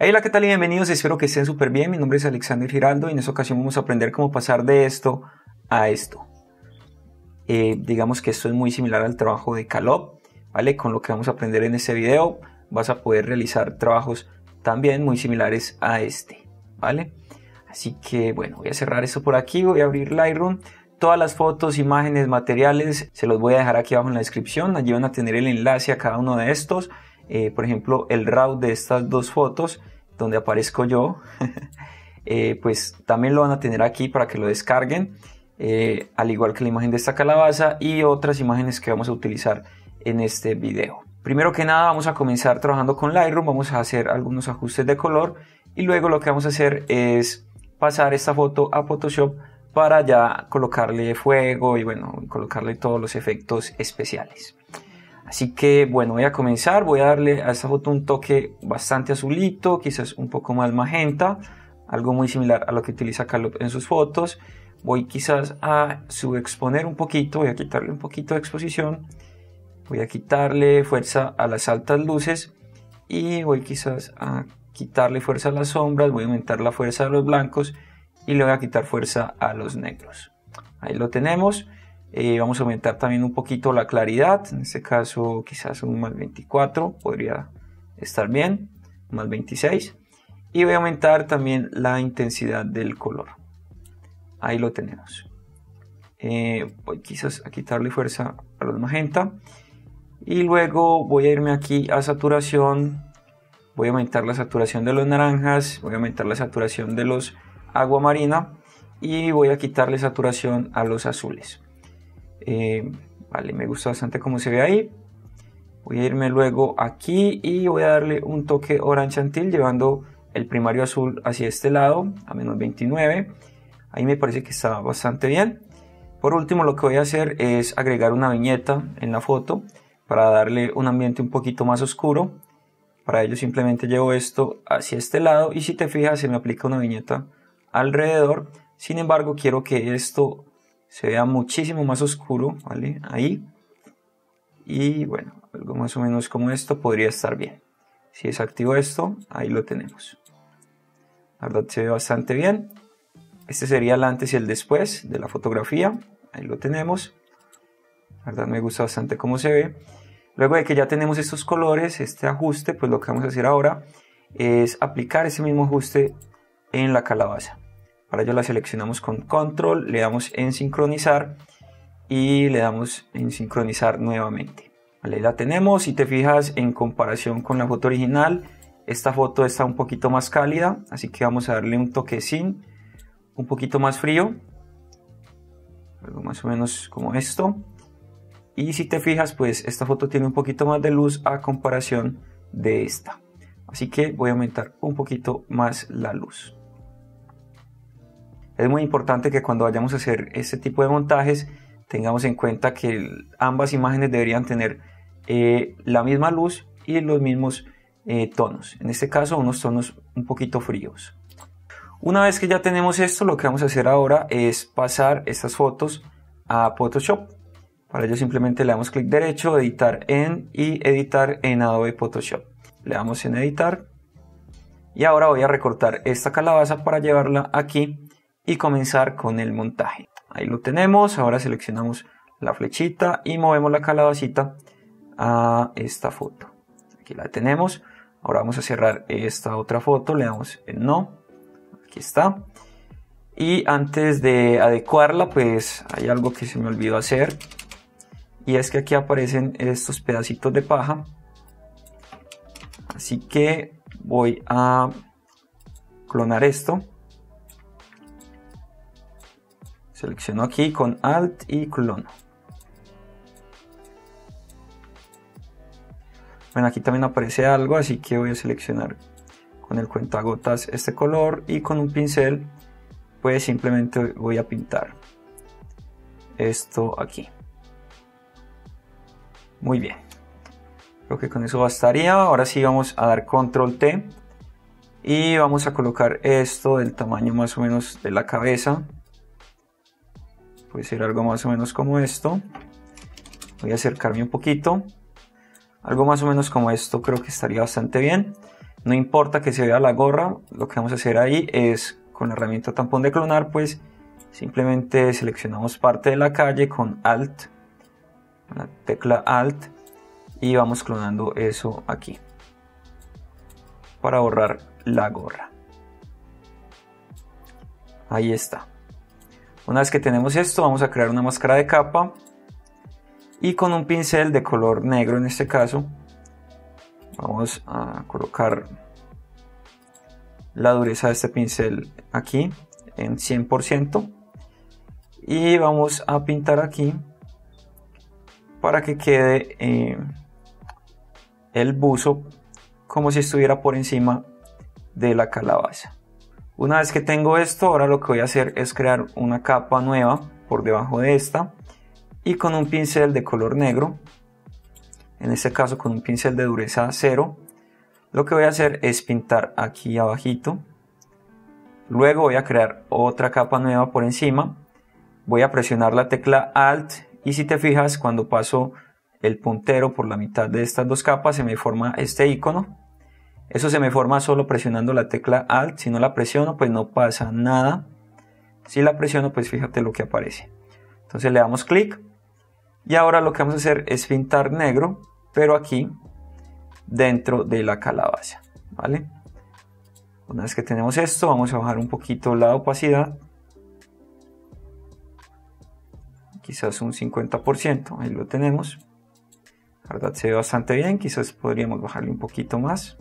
hola, ¿qué tal? Y bienvenidos, espero que estén súper bien. Mi nombre es Alexander Giraldo y en esta ocasión vamos a aprender cómo pasar de esto a esto. Eh, digamos que esto es muy similar al trabajo de Calop, ¿vale? Con lo que vamos a aprender en este video vas a poder realizar trabajos también muy similares a este, ¿vale? Así que bueno, voy a cerrar esto por aquí, voy a abrir Lightroom. Todas las fotos, imágenes, materiales se los voy a dejar aquí abajo en la descripción. Allí van a tener el enlace a cada uno de estos. Eh, por ejemplo, el RAW de estas dos fotos donde aparezco yo. Eh, pues también lo van a tener aquí para que lo descarguen. Eh, al igual que la imagen de esta calabaza y otras imágenes que vamos a utilizar en este video. Primero que nada vamos a comenzar trabajando con Lightroom, vamos a hacer algunos ajustes de color y luego lo que vamos a hacer es pasar esta foto a Photoshop para ya colocarle fuego y bueno, colocarle todos los efectos especiales. Así que bueno, voy a comenzar, voy a darle a esta foto un toque bastante azulito, quizás un poco más magenta, algo muy similar a lo que utiliza Calop en sus fotos. Voy quizás a subexponer un poquito, voy a quitarle un poquito de exposición, voy a quitarle fuerza a las altas luces y voy quizás a quitarle fuerza a las sombras, voy a aumentar la fuerza de los blancos y le voy a quitar fuerza a los negros. Ahí lo tenemos. Eh, vamos a aumentar también un poquito la claridad, en este caso quizás un más 24 podría estar bien, más 26. Y voy a aumentar también la intensidad del color. Ahí lo tenemos. Eh, voy quizás a quitarle fuerza a los magenta. Y luego voy a irme aquí a saturación voy a aumentar la saturación de los naranjas, voy a aumentar la saturación de los agua marina y voy a quitarle saturación a los azules. Eh, vale, me gusta bastante cómo se ve ahí. Voy a irme luego aquí y voy a darle un toque orange llevando el primario azul hacia este lado a menos 29. Ahí me parece que está bastante bien. Por último lo que voy a hacer es agregar una viñeta en la foto para darle un ambiente un poquito más oscuro para ello simplemente llevo esto hacia este lado y si te fijas se me aplica una viñeta alrededor. Sin embargo quiero que esto se vea muchísimo más oscuro, ¿vale? Ahí. Y bueno, algo más o menos como esto podría estar bien. Si desactivo esto, ahí lo tenemos. La verdad se ve bastante bien. Este sería el antes y el después de la fotografía. Ahí lo tenemos. La verdad me gusta bastante cómo se ve. Luego de que ya tenemos estos colores, este ajuste, pues lo que vamos a hacer ahora es aplicar ese mismo ajuste en la calabaza. Para ello la seleccionamos con control, le damos en sincronizar y le damos en sincronizar nuevamente. Vale, la tenemos, si te fijas en comparación con la foto original, esta foto está un poquito más cálida, así que vamos a darle un toque sin, un poquito más frío, algo más o menos como esto. Y si te fijas, pues esta foto tiene un poquito más de luz a comparación de esta. Así que voy a aumentar un poquito más la luz. Es muy importante que cuando vayamos a hacer este tipo de montajes tengamos en cuenta que ambas imágenes deberían tener eh, la misma luz y los mismos eh, tonos. En este caso unos tonos un poquito fríos. Una vez que ya tenemos esto, lo que vamos a hacer ahora es pasar estas fotos a Photoshop. Para ello simplemente le damos clic derecho, editar en y editar en Adobe Photoshop. Le damos en editar y ahora voy a recortar esta calabaza para llevarla aquí y comenzar con el montaje. Ahí lo tenemos, ahora seleccionamos la flechita y movemos la calabacita a esta foto. Aquí la tenemos. Ahora vamos a cerrar esta otra foto, le damos en no. Aquí está. Y antes de adecuarla, pues hay algo que se me olvidó hacer y es que aquí aparecen estos pedacitos de paja así que voy a clonar esto selecciono aquí con alt y clono bueno aquí también aparece algo así que voy a seleccionar con el cuentagotas este color y con un pincel pues simplemente voy a pintar esto aquí muy bien. Creo que con eso bastaría. Ahora sí vamos a dar control T. Y vamos a colocar esto del tamaño más o menos de la cabeza. Puede ser algo más o menos como esto. Voy a acercarme un poquito. Algo más o menos como esto creo que estaría bastante bien. No importa que se vea la gorra, lo que vamos a hacer ahí es con la herramienta tampón de clonar, pues simplemente seleccionamos parte de la calle con Alt, la tecla Alt y vamos clonando eso aquí para borrar la gorra. Ahí está. Una vez que tenemos esto, vamos a crear una máscara de capa y con un pincel de color negro en este caso, vamos a colocar la dureza de este pincel aquí en 100% y vamos a pintar aquí para que quede eh, el buzo como si estuviera por encima de la calabaza. Una vez que tengo esto, ahora lo que voy a hacer es crear una capa nueva por debajo de esta y con un pincel de color negro, en este caso con un pincel de dureza 0, lo que voy a hacer es pintar aquí abajito. Luego voy a crear otra capa nueva por encima. Voy a presionar la tecla Alt y si te fijas cuando paso el puntero por la mitad de estas dos capas se me forma este icono eso se me forma solo presionando la tecla Alt. Si no la presiono, pues no pasa nada. Si la presiono, pues fíjate lo que aparece. Entonces le damos clic. Y ahora lo que vamos a hacer es pintar negro, pero aquí dentro de la calabaza. ¿Vale? Una vez que tenemos esto, vamos a bajar un poquito la opacidad. Quizás un 50%, ahí lo tenemos. La verdad se ve bastante bien, quizás podríamos bajarle un poquito más.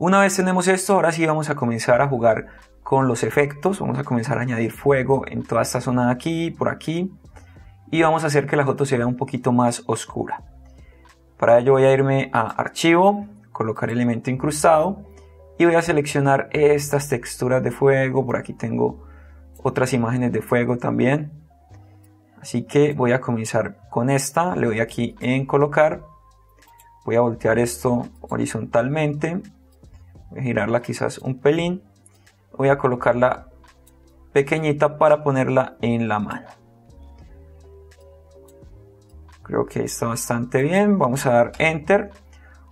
Una vez tenemos esto, ahora sí vamos a comenzar a jugar con los efectos. Vamos a comenzar a añadir fuego en toda esta zona de aquí, por aquí. Y vamos a hacer que la foto se vea un poquito más oscura. Para ello voy a irme a archivo, colocar elemento incrustado y voy a seleccionar estas texturas de fuego. Por aquí tengo otras imágenes de fuego también. Así que voy a comenzar con esta. Le doy aquí en colocar. Voy a voltear esto horizontalmente voy a girarla quizás un pelín, voy a colocarla pequeñita para ponerla en la mano. Creo que está bastante bien, vamos a dar enter.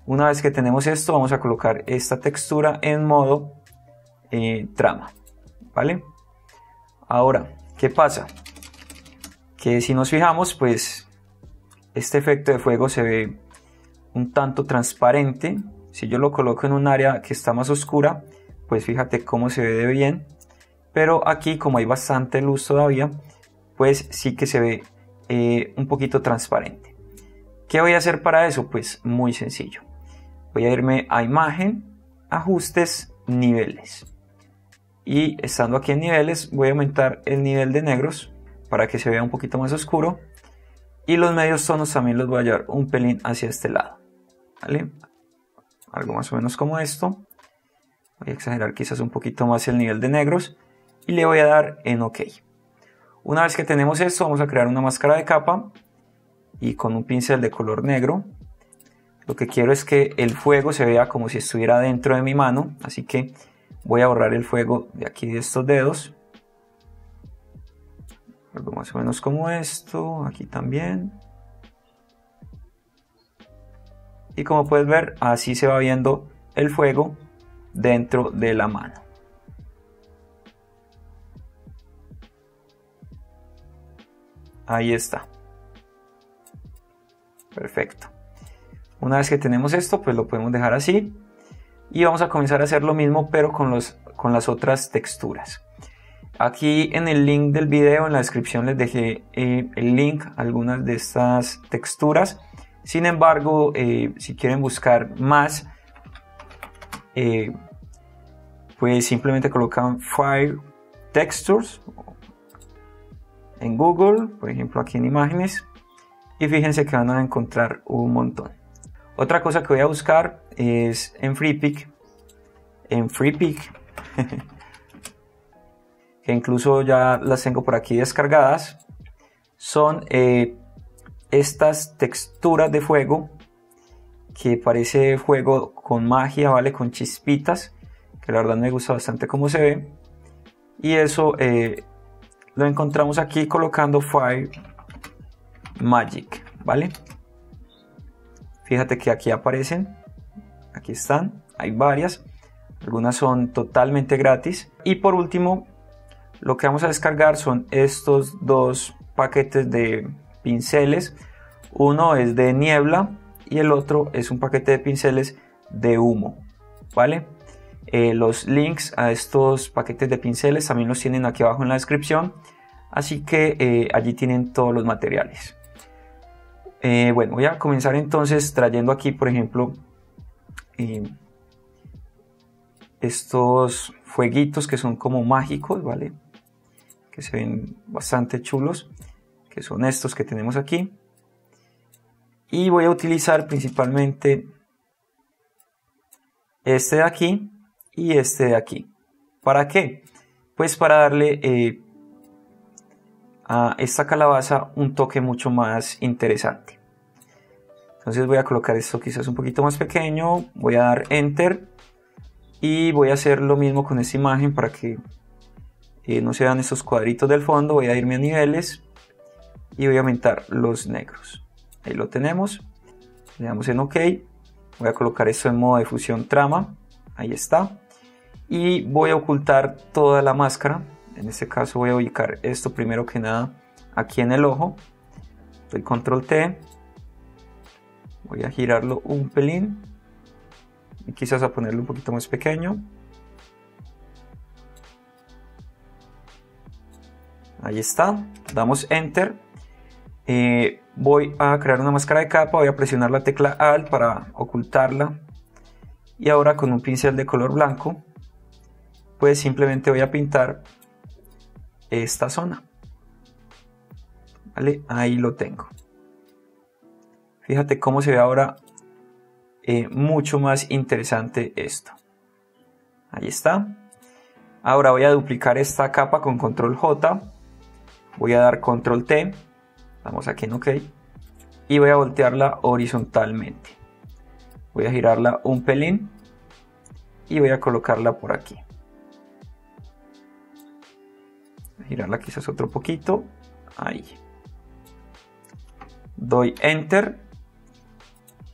Una vez que tenemos esto, vamos a colocar esta textura en modo eh, trama, ¿vale? Ahora, ¿qué pasa? Que si nos fijamos, pues este efecto de fuego se ve un tanto transparente, si yo lo coloco en un área que está más oscura, pues fíjate cómo se ve bien. Pero aquí como hay bastante luz todavía, pues sí que se ve eh, un poquito transparente. ¿Qué voy a hacer para eso? Pues muy sencillo. Voy a irme a imagen, ajustes, niveles. Y estando aquí en niveles voy a aumentar el nivel de negros para que se vea un poquito más oscuro. Y los medios tonos también los voy a llevar un pelín hacia este lado. ¿Vale? Algo más o menos como esto. Voy a exagerar quizás un poquito más el nivel de negros y le voy a dar en OK. Una vez que tenemos esto, vamos a crear una máscara de capa y con un pincel de color negro. Lo que quiero es que el fuego se vea como si estuviera dentro de mi mano, así que voy a borrar el fuego de aquí de estos dedos. Algo más o menos como esto, aquí también. Y como puedes ver así se va viendo el fuego dentro de la mano. Ahí está. Perfecto. Una vez que tenemos esto, pues lo podemos dejar así. Y vamos a comenzar a hacer lo mismo, pero con, los, con las otras texturas. Aquí en el link del video, en la descripción les dejé eh, el link a algunas de estas texturas. Sin embargo, eh, si quieren buscar más, eh, pues simplemente colocan Fire Textures en Google, por ejemplo aquí en imágenes, y fíjense que van a encontrar un montón. Otra cosa que voy a buscar es en FreePic, en FreePic, que incluso ya las tengo por aquí descargadas, son eh, estas texturas de fuego que parece fuego con magia, ¿vale? Con chispitas, que la verdad me gusta bastante cómo se ve. Y eso eh, lo encontramos aquí colocando Fire Magic, ¿vale? Fíjate que aquí aparecen, aquí están, hay varias, algunas son totalmente gratis. Y por último, lo que vamos a descargar son estos dos paquetes de pinceles. Uno es de niebla y el otro es un paquete de pinceles de humo, ¿vale? Eh, los links a estos paquetes de pinceles también los tienen aquí abajo en la descripción, así que eh, allí tienen todos los materiales. Eh, bueno, voy a comenzar entonces trayendo aquí, por ejemplo, estos fueguitos que son como mágicos, ¿vale? Que se ven bastante chulos, que son estos que tenemos aquí. Y voy a utilizar principalmente este de aquí y este de aquí. ¿Para qué? Pues para darle eh, a esta calabaza un toque mucho más interesante. Entonces voy a colocar esto quizás un poquito más pequeño, voy a dar enter y voy a hacer lo mismo con esta imagen para que eh, no se vean estos cuadritos del fondo, voy a irme a niveles y voy a aumentar los negros. Ahí lo tenemos, le damos en OK, voy a colocar esto en modo de fusión trama, ahí está. Y voy a ocultar toda la máscara. En este caso voy a ubicar esto primero que nada aquí en el ojo. Doy control T. Voy a girarlo un pelín. Y quizás a ponerlo un poquito más pequeño. Ahí está. Damos enter eh, voy a crear una máscara de capa voy a presionar la tecla alt para ocultarla y ahora con un pincel de color blanco pues simplemente voy a pintar esta zona. ¿Vale? Ahí lo tengo. Fíjate cómo se ve ahora eh, mucho más interesante esto. Ahí está. Ahora voy a duplicar esta capa con control J. Voy a dar control T. Vamos aquí en OK. Y voy a voltearla horizontalmente. Voy a girarla un pelín. Y voy a colocarla por aquí. girarla quizás otro poquito. Ahí. Doy Enter.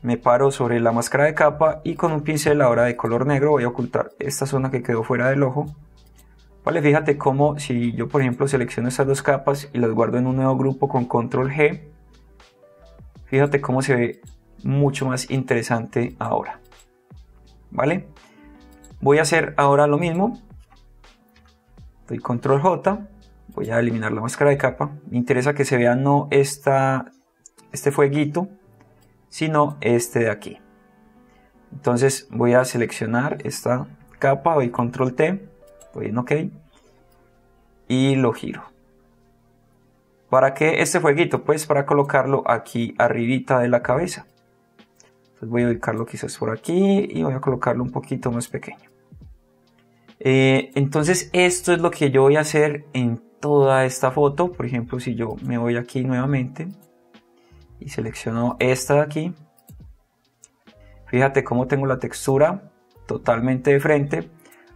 Me paro sobre la máscara de capa y con un pincel ahora de color negro voy a ocultar esta zona que quedó fuera del ojo. Vale, fíjate cómo si yo por ejemplo selecciono estas dos capas y las guardo en un nuevo grupo con control G, fíjate cómo se ve mucho más interesante ahora. ¿Vale? Voy a hacer ahora lo mismo. Doy control J voy a eliminar la máscara de capa. Me interesa que se vea no esta, este fueguito, sino este de aquí. Entonces voy a seleccionar esta capa, doy control T, voy en OK y lo giro. ¿Para qué este fueguito? Pues para colocarlo aquí arribita de la cabeza. Entonces voy a ubicarlo quizás por aquí y voy a colocarlo un poquito más pequeño. Eh, entonces esto es lo que yo voy a hacer en toda esta foto. Por ejemplo, si yo me voy aquí nuevamente y selecciono esta de aquí, fíjate cómo tengo la textura totalmente de frente.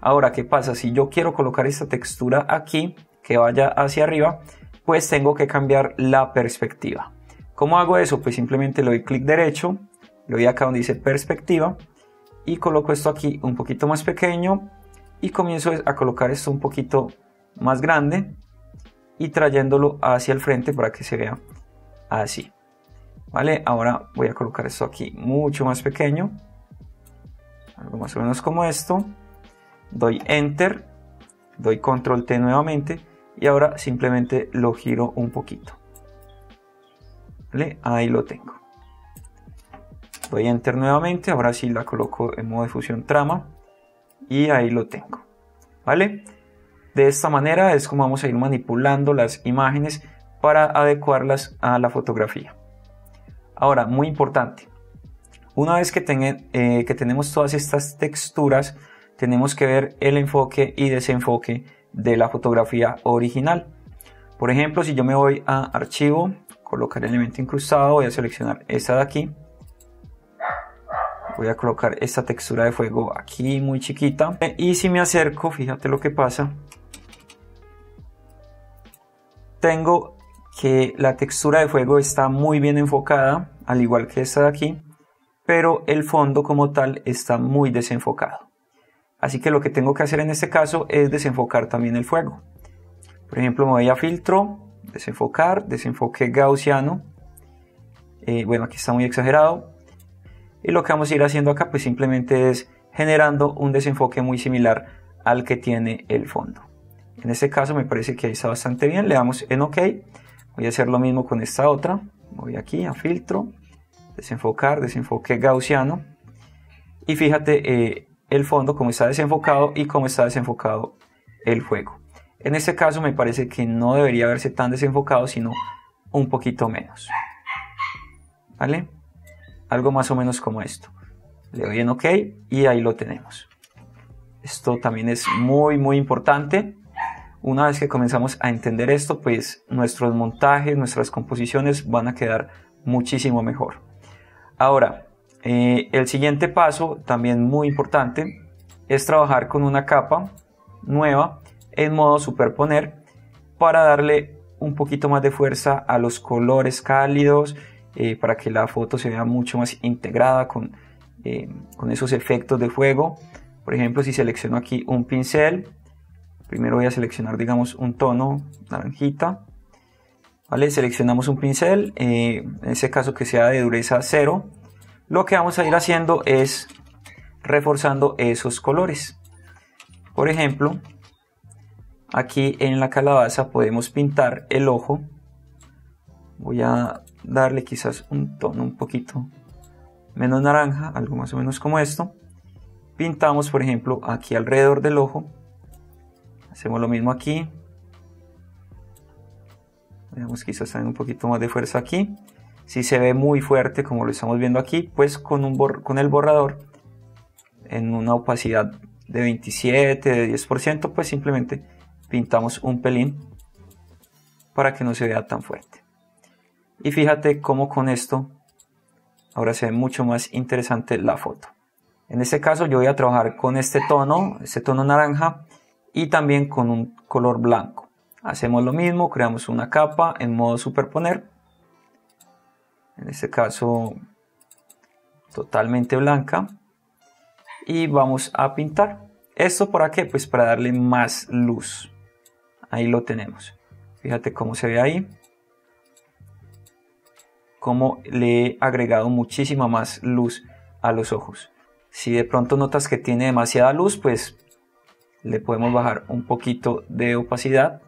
Ahora, ¿qué pasa? Si yo quiero colocar esta textura aquí, que vaya hacia arriba, pues tengo que cambiar la perspectiva. ¿Cómo hago eso? Pues simplemente le doy clic derecho, le doy acá donde dice perspectiva y coloco esto aquí un poquito más pequeño y comienzo a colocar esto un poquito más grande y trayéndolo hacia el frente para que se vea así. Vale, ahora voy a colocar esto aquí mucho más pequeño, algo más o menos como esto. Doy enter, doy control T nuevamente y ahora simplemente lo giro un poquito. Vale, ahí lo tengo. Doy enter nuevamente, ahora sí la coloco en modo de fusión trama y ahí lo tengo. ¿Vale? De esta manera es como vamos a ir manipulando las imágenes para adecuarlas a la fotografía. Ahora, muy importante, una vez que, eh, que tenemos todas estas texturas, tenemos que ver el enfoque y desenfoque de la fotografía original. Por ejemplo, si yo me voy a archivo, colocar elemento incrustado, voy a seleccionar esta de aquí. Voy a colocar esta textura de fuego aquí muy chiquita. Y si me acerco, fíjate lo que pasa tengo que la textura de fuego está muy bien enfocada, al igual que esta de aquí, pero el fondo como tal está muy desenfocado. Así que lo que tengo que hacer en este caso es desenfocar también el fuego. Por ejemplo, me voy a filtro, desenfocar, desenfoque gaussiano. Eh, bueno, aquí está muy exagerado. Y lo que vamos a ir haciendo acá pues simplemente es generando un desenfoque muy similar al que tiene el fondo. En este caso me parece que ahí está bastante bien. Le damos en OK. Voy a hacer lo mismo con esta otra. Voy aquí a filtro, desenfocar, desenfoque gaussiano. Y fíjate eh, el fondo como está desenfocado y cómo está desenfocado el fuego. En este caso me parece que no debería verse tan desenfocado, sino un poquito menos. ¿Vale? Algo más o menos como esto. Le doy en OK y ahí lo tenemos. Esto también es muy muy importante. Una vez que comenzamos a entender esto, pues nuestros montajes, nuestras composiciones van a quedar muchísimo mejor. Ahora, eh, el siguiente paso, también muy importante, es trabajar con una capa nueva en modo superponer para darle un poquito más de fuerza a los colores cálidos, eh, para que la foto se vea mucho más integrada con, eh, con esos efectos de fuego. Por ejemplo, si selecciono aquí un pincel, primero voy a seleccionar, digamos, un tono naranjita. ¿Vale? Seleccionamos un pincel, en ese caso que sea de dureza 0 lo que vamos a ir haciendo es reforzando esos colores. Por ejemplo, aquí en la calabaza podemos pintar el ojo. Voy a darle quizás un tono un poquito menos naranja, algo más o menos como esto. Pintamos, por ejemplo, aquí alrededor del ojo. Hacemos lo mismo aquí. Veamos quizás un poquito más de fuerza aquí. Si se ve muy fuerte como lo estamos viendo aquí, pues con, un con el borrador en una opacidad de 27, de 10%, pues simplemente pintamos un pelín para que no se vea tan fuerte. Y fíjate cómo con esto ahora se ve mucho más interesante la foto. En este caso yo voy a trabajar con este tono, este tono naranja y también con un color blanco. Hacemos lo mismo, creamos una capa en modo superponer en este caso totalmente blanca. Y vamos a pintar. Esto para qué pues para darle más luz. Ahí lo tenemos. Fíjate cómo se ve ahí. Cómo le he agregado muchísima más luz a los ojos. Si de pronto notas que tiene demasiada luz pues le podemos bajar un poquito de opacidad.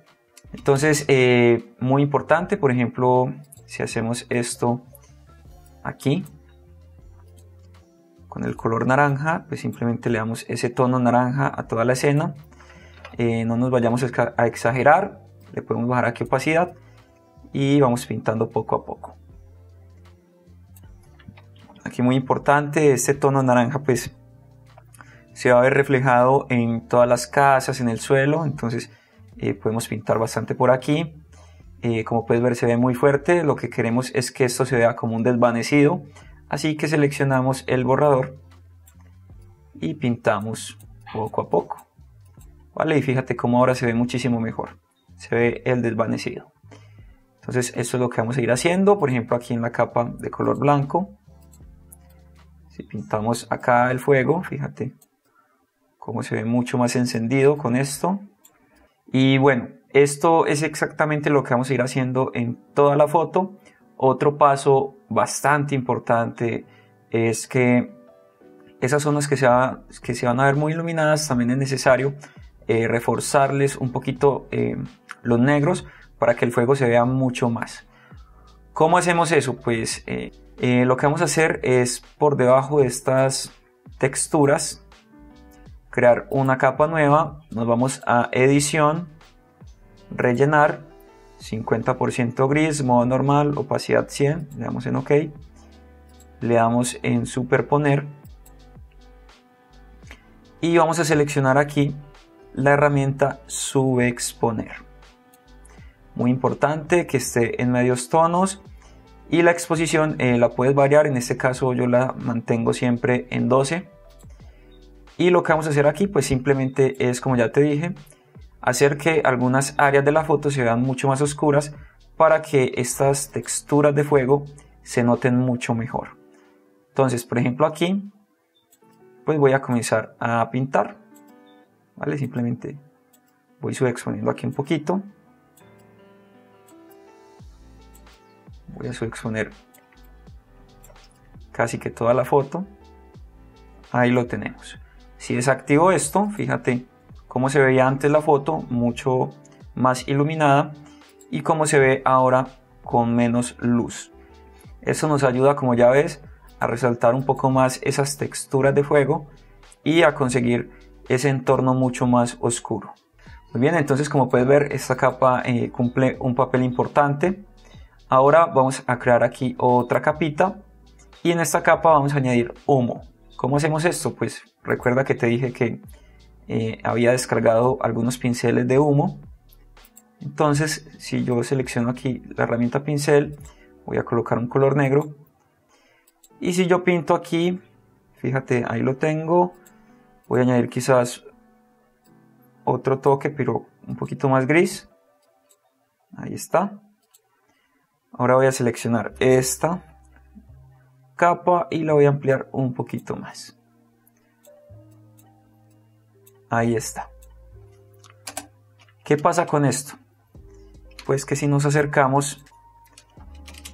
Entonces eh, muy importante por ejemplo si hacemos esto aquí. Con el color naranja pues simplemente le damos ese tono naranja a toda la escena. Eh, no nos vayamos a exagerar le podemos bajar aquí opacidad y vamos pintando poco a poco. Aquí muy importante este tono naranja pues se va a ver reflejado en todas las casas en el suelo entonces eh, podemos pintar bastante por aquí eh, como puedes ver se ve muy fuerte, lo que queremos es que esto se vea como un desvanecido, así que seleccionamos el borrador y pintamos poco a poco. Vale, y fíjate cómo ahora se ve muchísimo mejor, se ve el desvanecido. Entonces esto es lo que vamos a ir haciendo, por ejemplo aquí en la capa de color blanco, si pintamos acá el fuego, fíjate cómo se ve mucho más encendido con esto. Y bueno, esto es exactamente lo que vamos a ir haciendo en toda la foto. Otro paso bastante importante es que esas zonas que se, que se van a ver muy iluminadas también es necesario eh, reforzarles un poquito eh, los negros para que el fuego se vea mucho más. ¿Cómo hacemos eso? Pues eh, lo que vamos a hacer es por debajo de estas texturas crear una capa nueva. Nos vamos a edición rellenar 50% gris, modo normal, opacidad 100, le damos en OK, le damos en superponer y vamos a seleccionar aquí la herramienta subexponer. Muy importante que esté en medios tonos y la exposición eh, la puedes variar, en este caso yo la mantengo siempre en 12 y lo que vamos a hacer aquí pues simplemente es como ya te dije hacer que algunas áreas de la foto se vean mucho más oscuras para que estas texturas de fuego se noten mucho mejor. Entonces, por ejemplo aquí, pues voy a comenzar a pintar. ¿Vale? Simplemente voy subexponiendo aquí un poquito. Voy a subexponer casi que toda la foto. Ahí lo tenemos. Si desactivo esto, fíjate cómo se veía antes la foto, mucho más iluminada y cómo se ve ahora con menos luz. Eso nos ayuda, como ya ves, a resaltar un poco más esas texturas de fuego y a conseguir ese entorno mucho más oscuro. Muy bien, entonces como puedes ver, esta capa eh, cumple un papel importante. Ahora vamos a crear aquí otra capita y en esta capa vamos a añadir humo. ¿Cómo hacemos esto? Pues recuerda que te dije que eh, había descargado algunos pinceles de humo. Entonces, si yo selecciono aquí la herramienta pincel, voy a colocar un color negro. Y si yo pinto aquí, fíjate, ahí lo tengo. Voy a añadir quizás otro toque, pero un poquito más gris. Ahí está. Ahora voy a seleccionar esta capa y la voy a ampliar un poquito más. Ahí está. ¿Qué pasa con esto? Pues que si nos acercamos,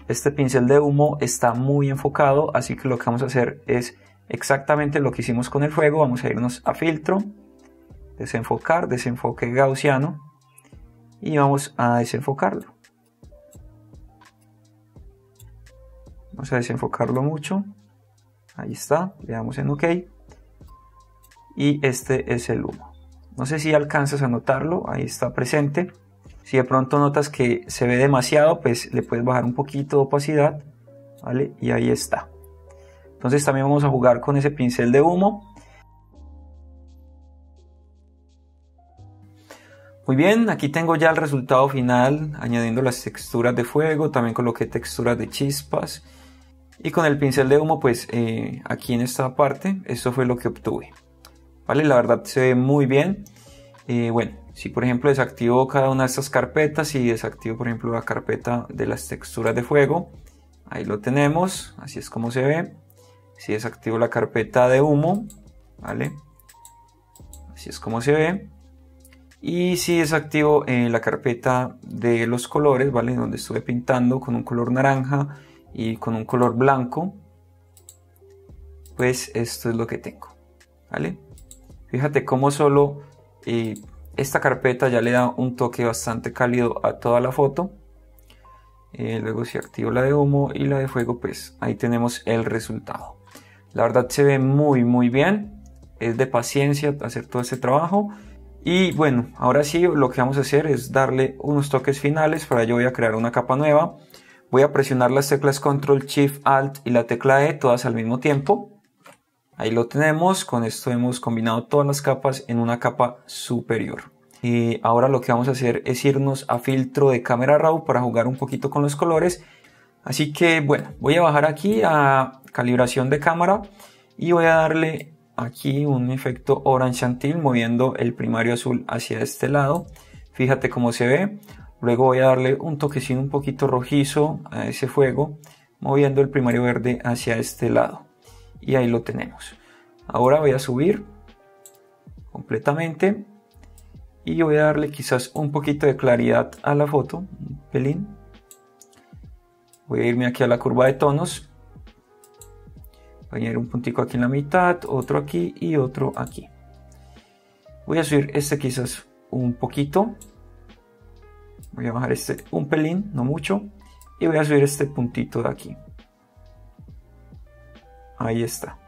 este pincel de humo está muy enfocado, así que lo que vamos a hacer es exactamente lo que hicimos con el fuego. Vamos a irnos a filtro, desenfocar, desenfoque gaussiano y vamos a desenfocarlo. Vamos a desenfocarlo mucho. Ahí está, le damos en OK. Y este es el humo. No sé si alcanzas a notarlo, ahí está presente. Si de pronto notas que se ve demasiado, pues le puedes bajar un poquito de opacidad, ¿vale? Y ahí está. Entonces también vamos a jugar con ese pincel de humo. Muy bien, aquí tengo ya el resultado final, añadiendo las texturas de fuego, también coloqué texturas de chispas y con el pincel de humo, pues eh, aquí en esta parte, esto fue lo que obtuve. Vale, la verdad se ve muy bien. Eh, bueno, si por ejemplo desactivo cada una de estas carpetas y desactivo por ejemplo la carpeta de las texturas de fuego, ahí lo tenemos, así es como se ve. Si desactivo la carpeta de humo, vale, así es como se ve. Y si desactivo eh, la carpeta de los colores, vale, donde estuve pintando con un color naranja y con un color blanco, pues esto es lo que tengo. ¿Vale? Fíjate cómo solo eh, esta carpeta ya le da un toque bastante cálido a toda la foto. Eh, luego si activo la de humo y la de fuego, pues ahí tenemos el resultado. La verdad se ve muy muy bien. Es de paciencia hacer todo este trabajo. Y bueno, ahora sí lo que vamos a hacer es darle unos toques finales. Para ello voy a crear una capa nueva. Voy a presionar las teclas Control, Shift, Alt y la tecla E todas al mismo tiempo. Ahí lo tenemos, con esto hemos combinado todas las capas en una capa superior. Y ahora lo que vamos a hacer es irnos a filtro de cámara RAW para jugar un poquito con los colores. Así que bueno, voy a bajar aquí a calibración de cámara y voy a darle aquí un efecto orange chantil moviendo el primario azul hacia este lado. Fíjate cómo se ve. Luego voy a darle un toquecito un poquito rojizo a ese fuego, moviendo el primario verde hacia este lado. Y ahí lo tenemos. Ahora voy a subir completamente y voy a darle quizás un poquito de claridad a la foto, un pelín. Voy a irme aquí a la curva de tonos. Voy a añadir un puntico aquí en la mitad, otro aquí y otro aquí. Voy a subir este quizás un poquito voy a bajar este un pelín, no mucho, y voy a subir este puntito de aquí. Ahí está.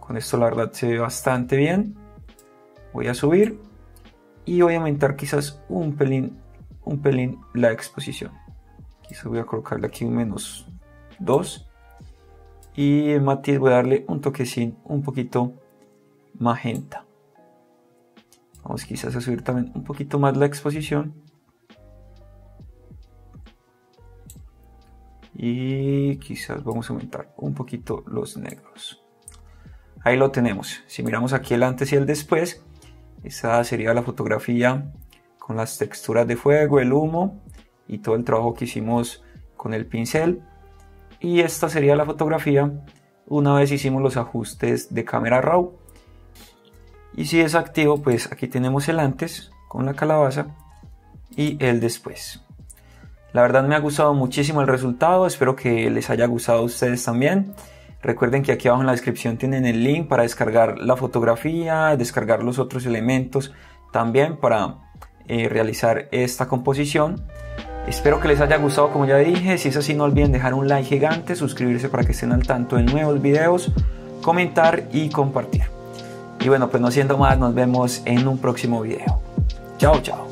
Con esto la verdad se ve bastante bien. Voy a subir y voy a aumentar quizás un pelín, un pelín la exposición. Quizás voy a colocarle aquí un menos 2 y en matiz voy a darle un toquecín un poquito magenta. Vamos quizás a subir también un poquito más la exposición. Y quizás vamos a aumentar un poquito los negros. Ahí lo tenemos. Si miramos aquí el antes y el después, esa sería la fotografía con las texturas de fuego, el humo y todo el trabajo que hicimos con el pincel. y esta sería la fotografía una vez hicimos los ajustes de cámara RAW y si es activo pues aquí tenemos el antes con la calabaza y el después la verdad me ha gustado muchísimo el resultado espero que les haya gustado a ustedes también recuerden que aquí abajo en la descripción tienen el link para descargar la fotografía descargar los otros elementos también para eh, realizar esta composición Espero que les haya gustado como ya dije, si es así no olviden dejar un like gigante, suscribirse para que estén al tanto de nuevos videos, comentar y compartir. Y bueno, pues no siendo más, nos vemos en un próximo video. Chao, chao.